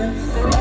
mejor